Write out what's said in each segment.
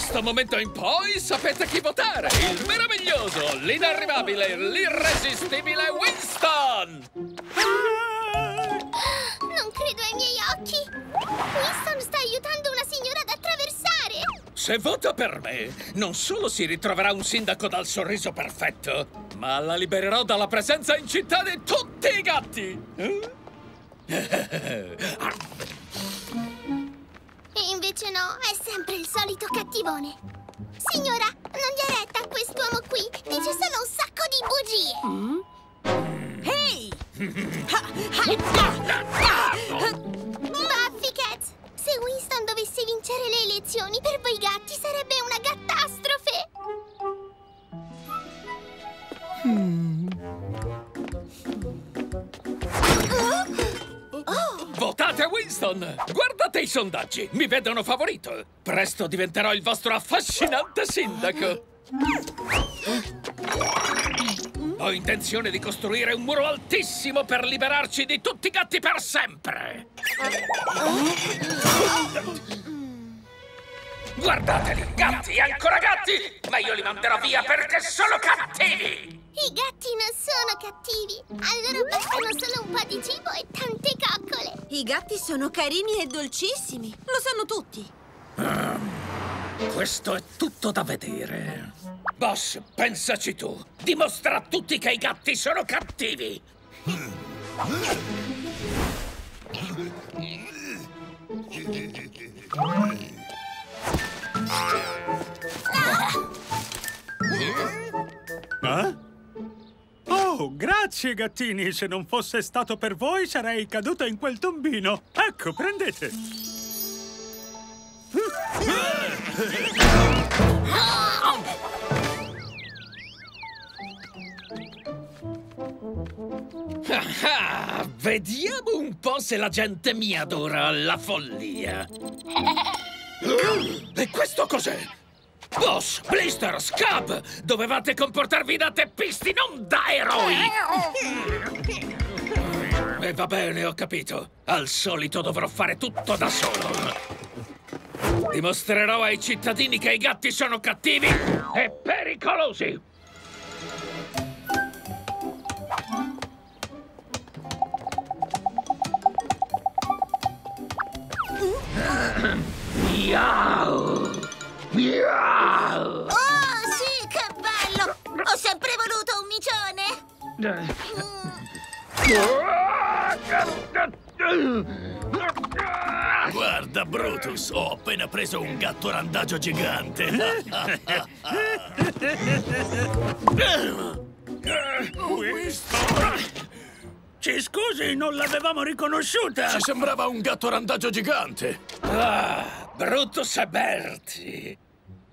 questo momento in poi sapete chi votare! Il meraviglioso, l'inarrivabile, l'irresistibile Winston! Non credo ai miei occhi! Winston sta aiutando una signora ad attraversare! Se vota per me, non solo si ritroverà un sindaco dal sorriso perfetto, ma la libererò dalla presenza in città di tutti i gatti! Eh? No, è sempre il solito cattivone. Signora, non dia retta a quest'uomo qui. Dice solo un sacco di bugie. Ehi! Buffy Cat, se Winston dovesse vincere le elezioni, per voi gatti sarebbe Votate Winston! Guardate i sondaggi, mi vedono favorito! Presto diventerò il vostro affascinante sindaco! Ho intenzione di costruire un muro altissimo per liberarci di tutti i gatti per sempre! Guardateli, gatti, ancora gatti! Ma io li manderò via perché sono cattivi! I gatti non sono cattivi. A loro bastano solo un po' di cibo e gatti sono carini e dolcissimi. Lo sanno tutti. Questo è tutto da vedere. Boss, pensaci tu. Dimostra a tutti che i gatti sono cattivi. grazie gattini! Se non fosse stato per voi sarei caduta in quel tombino. Ecco, prendete. Ah, vediamo un po' se la gente mi adora alla follia. E questo cos'è? Boss, Blister, Scab! Dovevate comportarvi da teppisti, non da eroi! E va bene, ho capito. Al solito dovrò fare tutto da solo. Dimostrerò ai cittadini che i gatti sono cattivi e pericolosi! Miau! Oh, sì, che bello! Ho sempre voluto un micione. Guarda, Brutus, ho appena preso un gatto randagio gigante. Ci scusi, non l'avevamo riconosciuta! Ci sembrava un gatto randagio gigante. Ah, Brutus e Berti!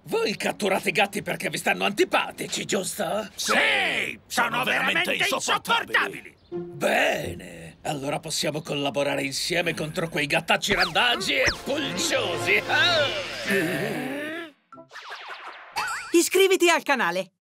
Voi catturate i gatti perché vi stanno antipatici, giusto? Sì, sono veramente insopportabili. Bene, allora possiamo collaborare insieme contro quei gattacci randaggi e pulciosi. Ah! Iscriviti al canale.